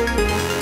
Música